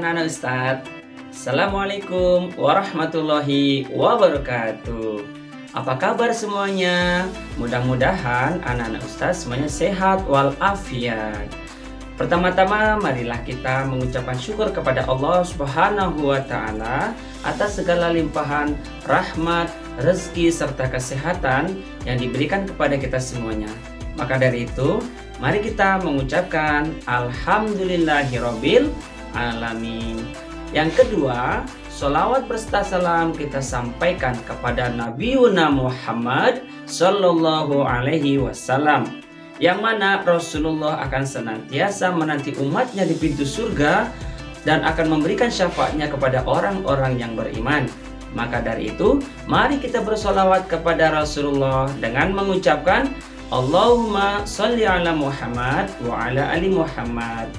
anak-anak Ustadz Assalamualaikum warahmatullahi wabarakatuh Apa kabar semuanya? Mudah-mudahan anak-anak Ustadz semuanya sehat walafiat Pertama-tama marilah kita mengucapkan syukur kepada Allah Subhanahu wa taala atas segala limpahan rahmat, rezeki serta kesehatan yang diberikan kepada kita semuanya. Maka dari itu, mari kita mengucapkan alhamdulillahirabbil alamin. Yang kedua, solawat berserta salam kita sampaikan kepada Nabi Muhammad Sallallahu Alaihi Wasallam yang mana Rasulullah akan senantiasa menanti umatnya di pintu surga dan akan memberikan syafaatnya kepada orang-orang yang beriman. Maka dari itu, mari kita bersolawat kepada Rasulullah dengan mengucapkan Allahumma salli ala Muhammad wa ala ali Muhammad.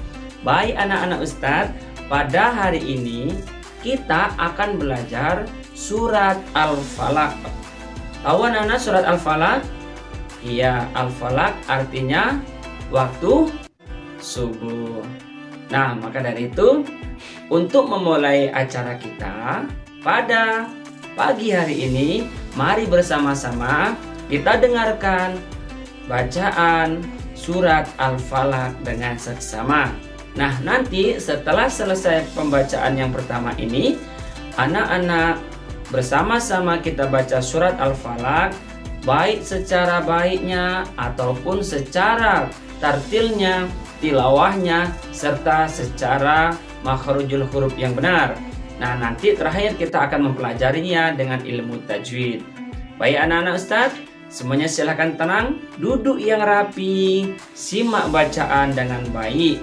Baik anak-anak Ustadz, pada hari ini kita akan belajar surat Al-Falaq. Tahu anak-anak surat Al-Falaq? Iya, al-falak artinya waktu subuh. Nah, maka dari itu untuk memulai acara kita pada pagi hari ini, mari bersama-sama kita dengarkan bacaan surat Al-Falaq dengan seksama. Nah, nanti setelah selesai pembacaan yang pertama ini, anak-anak bersama-sama kita baca surat Al-Falaq baik secara baiknya ataupun secara tartilnya, tilawahnya, serta secara makhrujul huruf yang benar. Nah, nanti terakhir kita akan mempelajarinya dengan ilmu tajwid. Baik anak-anak Ustadz, semuanya silahkan tenang, duduk yang rapi, simak bacaan dengan baik.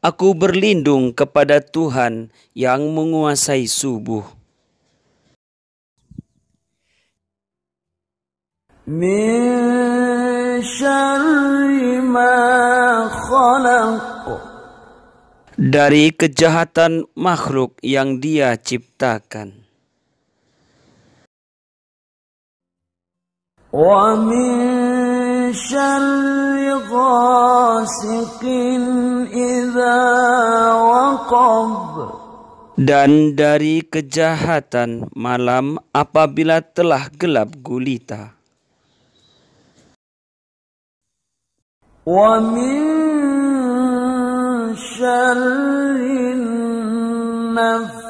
aku berlindung kepada Tuhan yang menguasai subuh. من شر ما خلق Dari kejahatan makhluk yang dia ciptakan. ومن شر غاسق إذا وقب Dan dari kejahatan malam apabila telah gelap gulita. ومن شر النفاثات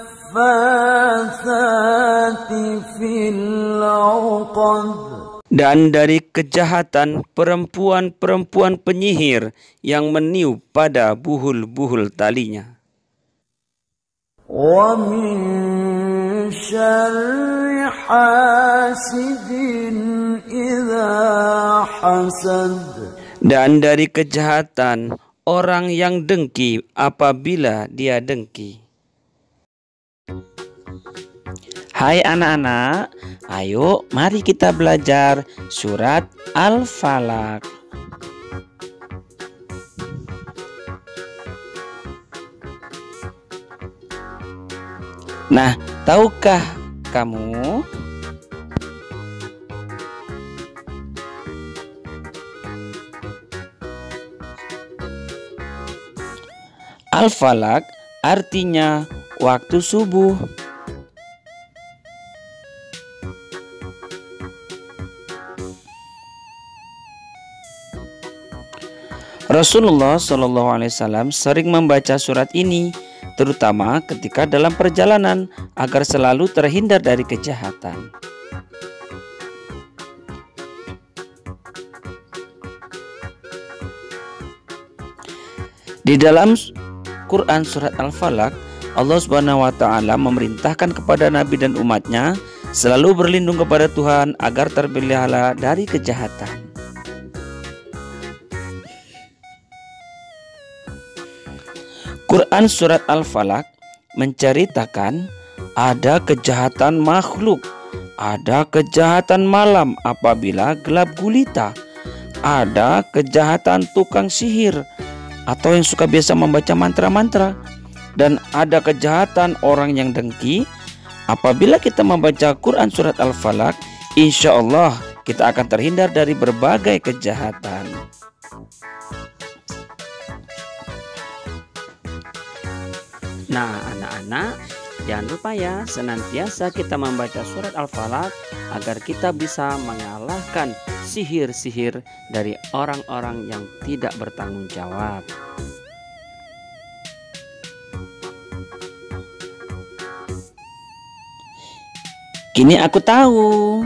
dan dari kejahatan perempuan-perempuan penyihir yang meniup pada buhul-buhul talinya. Dan dari kejahatan orang yang dengki apabila dia dengki. Hai anak-anak, ayo mari kita belajar surat Al-Falaq. Nah, tahukah kamu Al-Falak artinya waktu subuh. Rasulullah Shallallahu Alaihi Wasallam sering membaca surat ini, terutama ketika dalam perjalanan agar selalu terhindar dari kejahatan. Di dalam Quran surat Al-Falaq, Allah Subhanahu wa taala memerintahkan kepada nabi dan umatnya selalu berlindung kepada Tuhan agar terpelihara dari kejahatan. Quran Surat Al-Falaq menceritakan ada kejahatan makhluk, ada kejahatan malam apabila gelap gulita, ada kejahatan tukang sihir atau yang suka biasa membaca mantra-mantra, dan ada kejahatan orang yang dengki. Apabila kita membaca Quran Surat Al-Falaq, insya Allah kita akan terhindar dari berbagai kejahatan. Nah, anak-anak, jangan lupa ya, senantiasa kita membaca surat Al-Falaq agar kita bisa mengalahkan sihir-sihir dari orang-orang yang tidak bertanggung jawab. Kini aku tahu.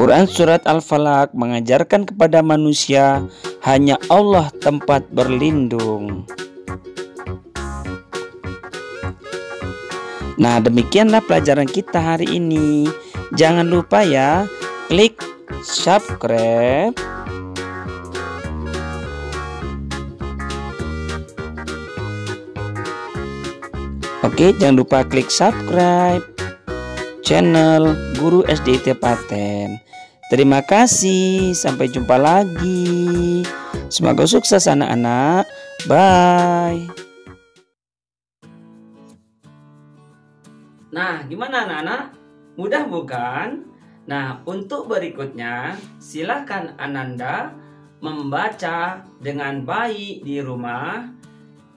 Quran Surat Al-Falaq mengajarkan kepada manusia hanya Allah tempat berlindung. Nah, demikianlah pelajaran kita hari ini. Jangan lupa ya, klik subscribe. Oke, jangan lupa klik subscribe channel Guru SDIT Paten. Terima kasih, sampai jumpa lagi. Semoga sukses anak-anak. Bye. Nah, gimana anak-anak? Mudah bukan? Nah, untuk berikutnya, silakan Ananda membaca dengan baik di rumah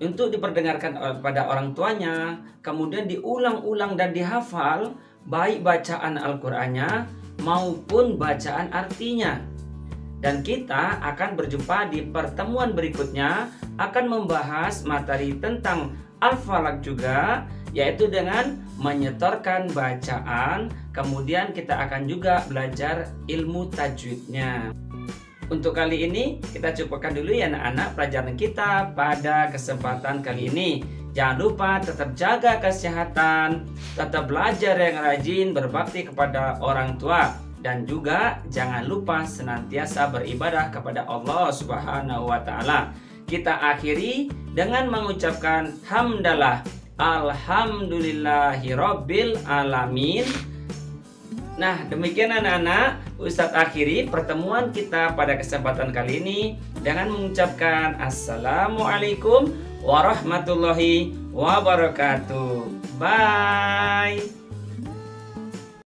untuk diperdengarkan pada orang tuanya, kemudian diulang-ulang dan dihafal baik bacaan Al-Qur'annya maupun bacaan artinya. Dan kita akan berjumpa di pertemuan berikutnya akan membahas materi tentang Al-Falaq juga yaitu dengan menyetorkan bacaan kemudian kita akan juga belajar ilmu tajwidnya. Untuk kali ini kita cukupkan dulu ya anak-anak pelajaran kita pada kesempatan kali ini. Jangan lupa tetap jaga kesehatan, tetap belajar yang rajin, berbakti kepada orang tua dan juga jangan lupa senantiasa beribadah kepada Allah Subhanahu wa taala. Kita akhiri dengan mengucapkan hamdalah alhamdulillahirabbil alamin. Nah, demikian anak-anak, Ustadz akhiri pertemuan kita pada kesempatan kali ini dengan mengucapkan Assalamualaikum warahmatullahi wabarakatuh. Bye.